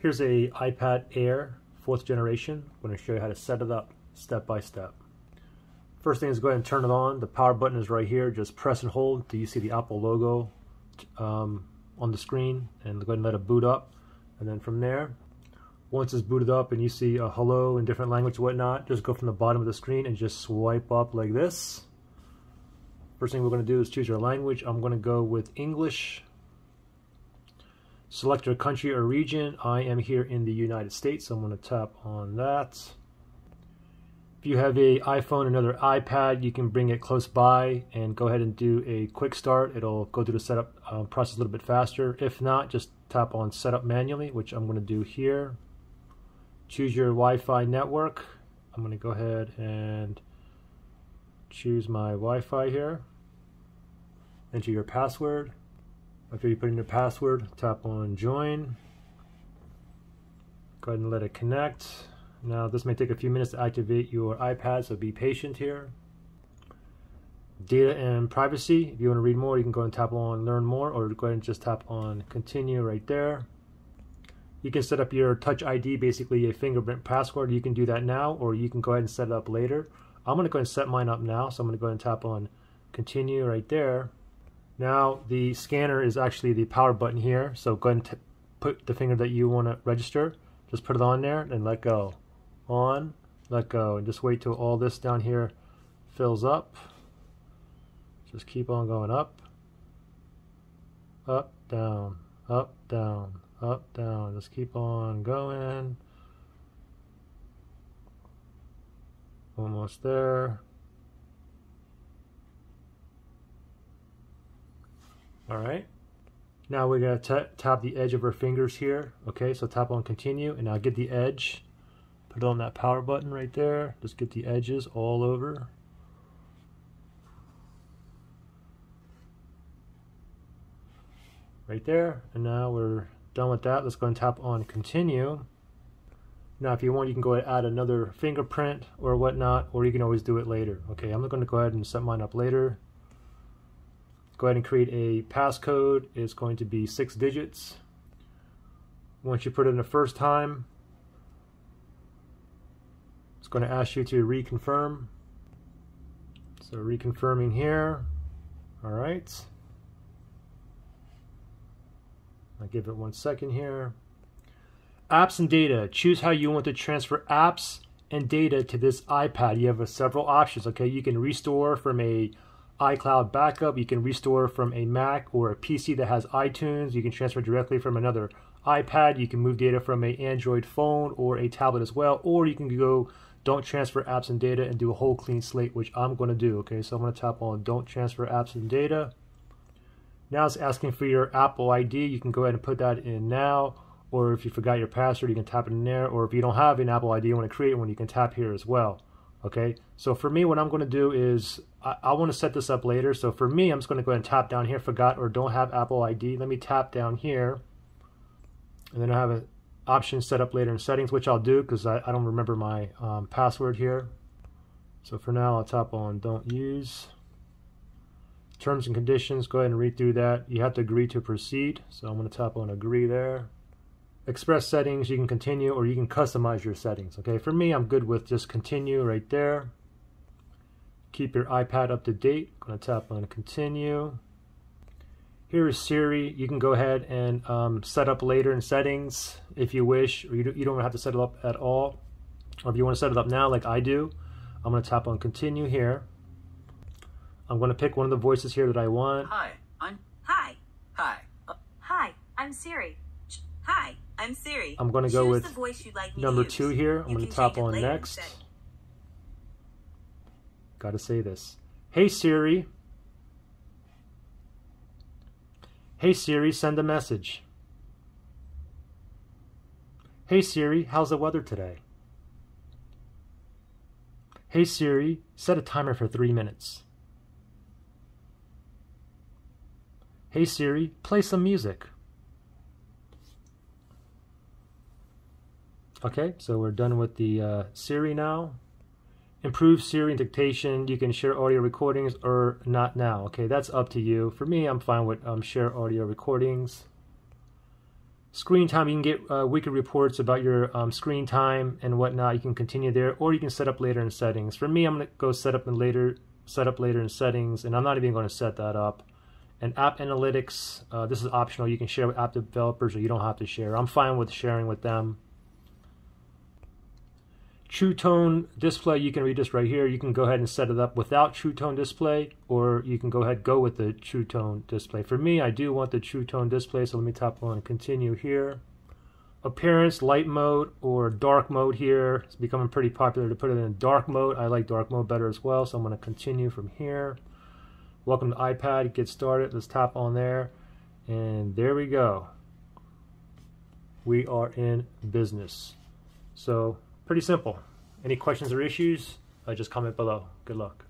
Here's a iPad Air, fourth generation. I'm going to show you how to set it up step by step. First thing is go ahead and turn it on. The power button is right here. Just press and hold until you see the Apple logo um, on the screen and go ahead and let it boot up. And then from there, once it's booted up and you see a hello in different language whatnot, just go from the bottom of the screen and just swipe up like this. First thing we're going to do is choose your language. I'm going to go with English. Select your country or region. I am here in the United States, so I'm going to tap on that. If you have a iPhone, another iPad, you can bring it close by and go ahead and do a quick start. It'll go through the setup um, process a little bit faster. If not, just tap on setup manually, which I'm going to do here. Choose your Wi-Fi network. I'm going to go ahead and choose my Wi-Fi here. Enter your password. After you put in your password, tap on join. Go ahead and let it connect. Now this may take a few minutes to activate your iPad, so be patient here. Data and privacy. If you want to read more, you can go and tap on learn more or go ahead and just tap on continue right there. You can set up your touch ID, basically a fingerprint password. You can do that now or you can go ahead and set it up later. I'm going to go ahead and set mine up now. So I'm going to go ahead and tap on continue right there. Now the scanner is actually the power button here. So go ahead and put the finger that you want to register. Just put it on there and let go. On, let go. And just wait till all this down here fills up. Just keep on going up. Up, down, up, down, up, down. Just keep on going. Almost there. All right. Now we're going to tap the edge of our fingers here. Okay, so tap on continue and now get the edge. Put it on that power button right there. Just get the edges all over. Right there. And now we're done with that. Let's go and tap on continue. Now if you want you can go ahead and add another fingerprint or whatnot or you can always do it later. Okay, I'm going to go ahead and set mine up later. Go ahead and create a passcode. It's going to be six digits. Once you put it in the first time, it's going to ask you to reconfirm. So reconfirming here. All right. I'll give it one second here. Apps and data. Choose how you want to transfer apps and data to this iPad. You have several options. Okay, you can restore from a iCloud backup. You can restore from a Mac or a PC that has iTunes. You can transfer directly from another iPad. You can move data from an Android phone or a tablet as well. Or you can go don't transfer apps and data and do a whole clean slate, which I'm going to do. Okay, so I'm going to tap on don't transfer apps and data. Now it's asking for your Apple ID. You can go ahead and put that in now. Or if you forgot your password, you can tap it in there. Or if you don't have an Apple ID, you want to create one, you can tap here as well. Okay, so for me, what I'm going to do is I, I want to set this up later. So for me, I'm just going to go ahead and tap down here, forgot or don't have Apple ID. Let me tap down here. And then I have an option set up later in settings, which I'll do because I, I, don't remember my um, password here. So for now, I'll tap on don't use. Terms and conditions, go ahead and read through that. You have to agree to proceed. So I'm going to tap on agree there. Express settings, you can continue or you can customize your settings. Okay, for me, I'm good with just continue right there. Keep your iPad up to date. I'm going to tap on continue. Here is Siri. You can go ahead and um, set up later in settings if you wish, or you, do, you don't have to set it up at all. Or if you want to set it up now like I do, I'm going to tap on continue here. I'm going to pick one of the voices here that I want. Hi, I'm... Hi. Hi. Uh, hi, I'm Siri. Hi, I'm Siri. I'm going to go with like number two here. I'm going to tap on next. Gotta say this. Hey Siri. Hey Siri, send a message. Hey Siri, how's the weather today? Hey Siri, set a timer for three minutes. Hey Siri, play some music. Okay, so we're done with the uh, Siri now. Improve Siri dictation. You can share audio recordings or not now. Okay, that's up to you. For me, I'm fine with um, share audio recordings. Screen time, you can get uh, weekly reports about your um, screen time and whatnot. You can continue there, or you can set up later in settings. For me, I'm to go set up in later, set up later in settings, and I'm not even going to set that up. And app analytics, uh, this is optional. You can share with app developers, or you don't have to share. I'm fine with sharing with them. True Tone display, you can read this right here. You can go ahead and set it up without True Tone display, or you can go ahead go with the True Tone display. For me, I do want the True Tone display, so let me tap on continue here. Appearance, light mode, or dark mode here. It's becoming pretty popular to put it in dark mode. I like dark mode better as well, so I'm going to continue from here. Welcome to iPad, get started. Let's tap on there, and there we go. We are in business. So Pretty simple. Any questions or issues, uh, just comment below. Good luck.